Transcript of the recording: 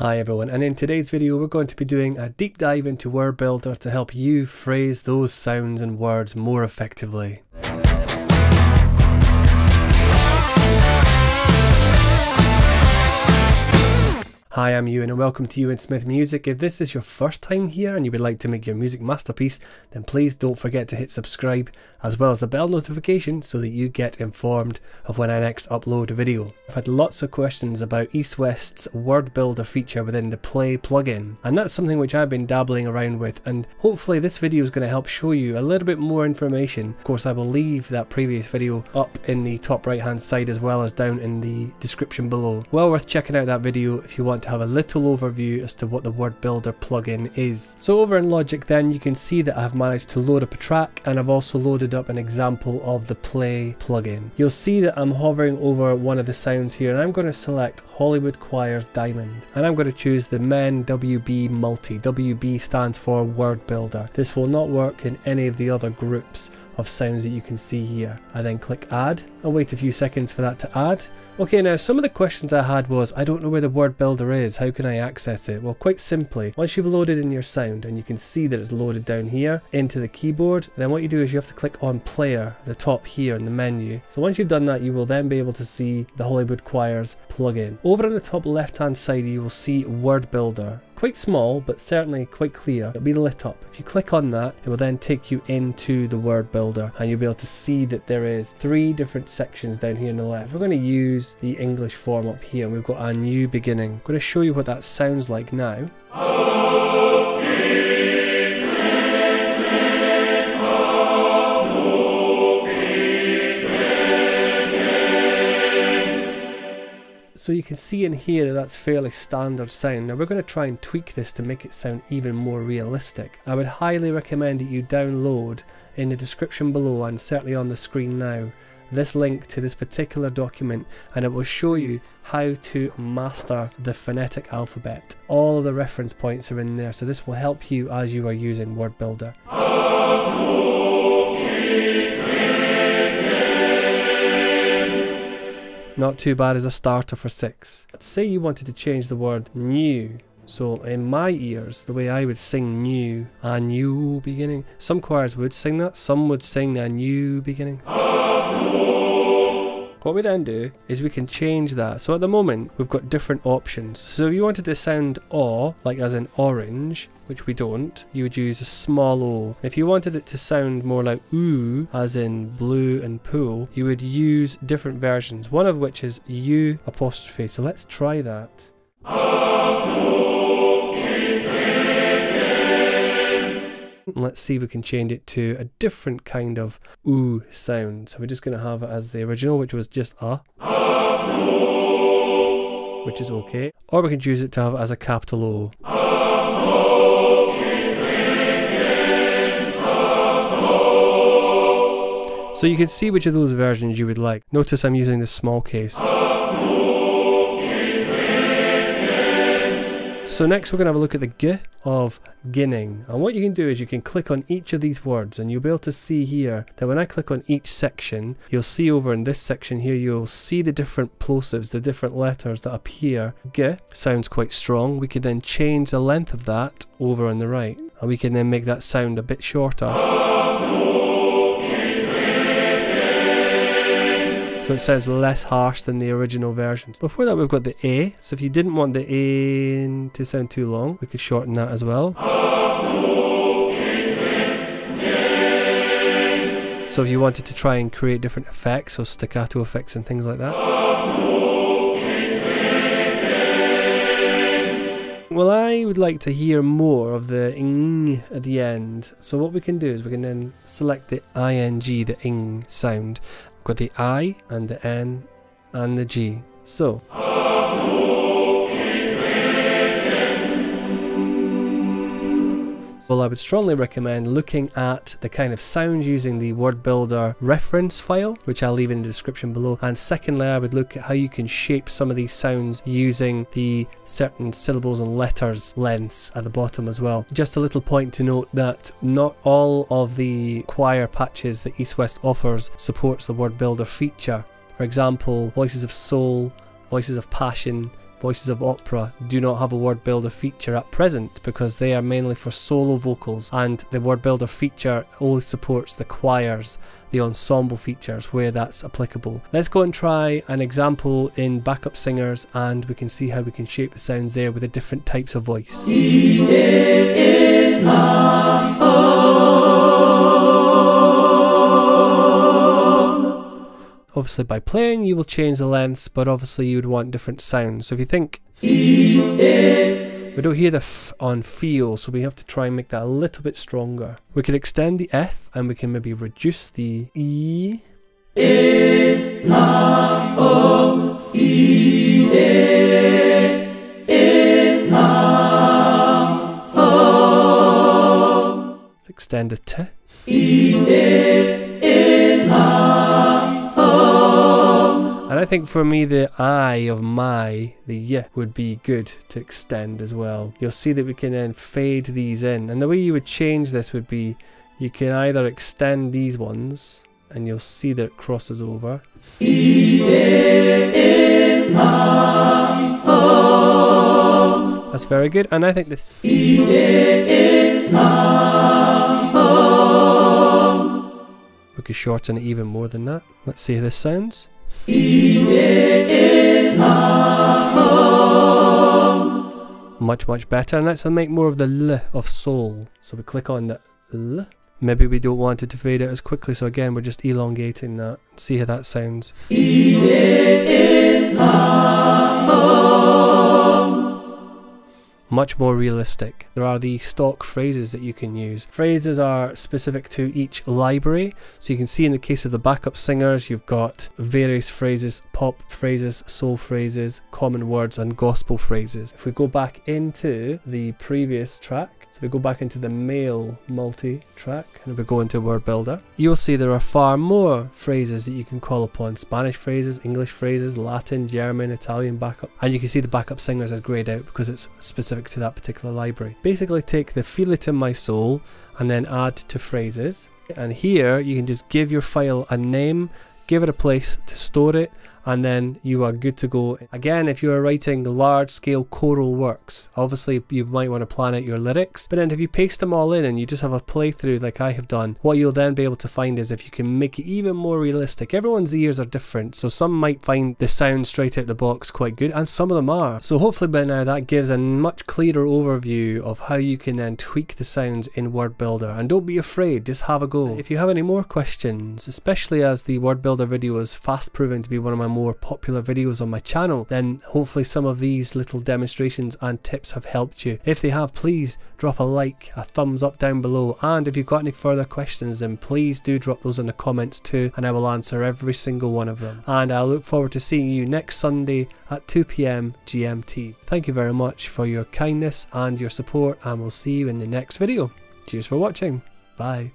Hi everyone, and in today's video we're going to be doing a deep dive into Word Builder to help you phrase those sounds and words more effectively. Hi, I'm Euan and welcome to Euan Smith Music. If this is your first time here and you would like to make your music masterpiece, then please don't forget to hit subscribe as well as the bell notification so that you get informed of when I next upload a video. I've had lots of questions about East West's Word Builder feature within the Play plugin, and that's something which I've been dabbling around with, and hopefully this video is going to help show you a little bit more information. Of course, I will leave that previous video up in the top right hand side as well as down in the description below. Well worth checking out that video if you want want have a little overview as to what the Word Builder plugin is. So over in Logic then you can see that I've managed to load up a track and I've also loaded up an example of the Play plugin. You'll see that I'm hovering over one of the sounds here and I'm going to select Hollywood Choir's Diamond and I'm going to choose the Men WB Multi. WB stands for Word Builder. This will not work in any of the other groups of sounds that you can see here. I then click add. I'll wait a few seconds for that to add. Okay, now some of the questions I had was, I don't know where the word builder is, how can I access it? Well, quite simply, once you've loaded in your sound and you can see that it's loaded down here into the keyboard, then what you do is you have to click on player, the top here in the menu. So once you've done that, you will then be able to see the Hollywood Choirs plugin. Over on the top left hand side, you will see word builder. Quite small, but certainly quite clear. It'll be lit up. If you click on that, it will then take you into the word builder and you'll be able to see that there is three different sections down here on the left. We're going to use the English form up here. And we've got a new beginning. I'm going to show you what that sounds like now. So you can see in here that that's fairly standard sound. Now we're going to try and tweak this to make it sound even more realistic. I would highly recommend that you download in the description below and certainly on the screen now this link to this particular document and it will show you how to master the phonetic alphabet. All the reference points are in there so this will help you as you are using Word Builder. Not too bad as a starter for 6. Say you wanted to change the word new. So in my ears, the way I would sing new, a new beginning. Some choirs would sing that, some would sing a new beginning. What we then do is we can change that. So at the moment, we've got different options. So if you wanted to sound O, like as in orange, which we don't, you would use a small O. If you wanted it to sound more like oo, as in blue and pool, you would use different versions, one of which is U apostrophe. So let's try that. Let's see if we can change it to a different kind of ooh sound. So we're just going to have it as the original, which was just a. Which is okay. Or we can choose it to have it as a capital O. So you can see which of those versions you would like. Notice I'm using the small case. So next we're going to have a look at the G of ginning. And what you can do is you can click on each of these words and you'll be able to see here that when I click on each section, you'll see over in this section here, you'll see the different plosives, the different letters that appear. G sounds quite strong. We can then change the length of that over on the right. And we can then make that sound a bit shorter. So it sounds less harsh than the original versions. Before that we've got the A, so if you didn't want the A to sound too long, we could shorten that as well. So if you wanted to try and create different effects, or staccato effects and things like that. Well, I would like to hear more of the ing at the end. So what we can do is we can then select the ing, the ing sound, got the I and the N and the G. So. Well, I would strongly recommend looking at the kind of sound using the Word Builder reference file, which I'll leave in the description below. And secondly, I would look at how you can shape some of these sounds using the certain syllables and letters lengths at the bottom as well. Just a little point to note that not all of the choir patches that East West offers supports the Word Builder feature. For example, Voices of Soul, Voices of Passion, Voices of Opera do not have a word builder feature at present because they are mainly for solo vocals and the word builder feature only supports the choirs, the ensemble features where that's applicable. Let's go and try an example in backup singers and we can see how we can shape the sounds there with the different types of voice. Obviously by playing you will change the lengths but obviously you would want different sounds. So if you think we don't hear the f on feel so we have to try and make that a little bit stronger. We could extend the F and we can maybe reduce the E. Extend the T. think for me the I of my, the y would be good to extend as well. You'll see that we can then fade these in. And the way you would change this would be you can either extend these ones and you'll see that it crosses over. That's very good. And I think this we could shorten it even more than that. Let's see how this sounds. Much, much better. And let's make more of the L of soul. So we click on the L. Maybe we don't want it to fade out as quickly, so again, we're just elongating that. See how that sounds. Much more realistic. There are the stock phrases that you can use. Phrases are specific to each library. So you can see in the case of the backup singers, you've got various phrases, pop phrases, soul phrases, common words, and gospel phrases. If we go back into the previous track, so if we go back into the male multi-track and we go into word builder, you'll see there are far more phrases that you can call upon. Spanish phrases, English phrases, Latin, German, Italian backup. And you can see the backup singers is grayed out because it's specific to that particular library. Basically take the feel it in my soul and then add to phrases. And here you can just give your file a name, give it a place to store it, and then you are good to go. Again, if you are writing large scale choral works, obviously you might want to plan out your lyrics, but then if you paste them all in and you just have a playthrough like I have done, what you'll then be able to find is if you can make it even more realistic. Everyone's ears are different, so some might find the sound straight out of the box quite good, and some of them are. So hopefully by now that gives a much clearer overview of how you can then tweak the sounds in Word Builder. And don't be afraid, just have a go. If you have any more questions, especially as the Word Builder video is fast proving to be one of my more popular videos on my channel, then hopefully some of these little demonstrations and tips have helped you. If they have, please drop a like, a thumbs up down below, and if you've got any further questions, then please do drop those in the comments too, and I will answer every single one of them. And I look forward to seeing you next Sunday at 2pm GMT. Thank you very much for your kindness and your support, and we'll see you in the next video. Cheers for watching. Bye.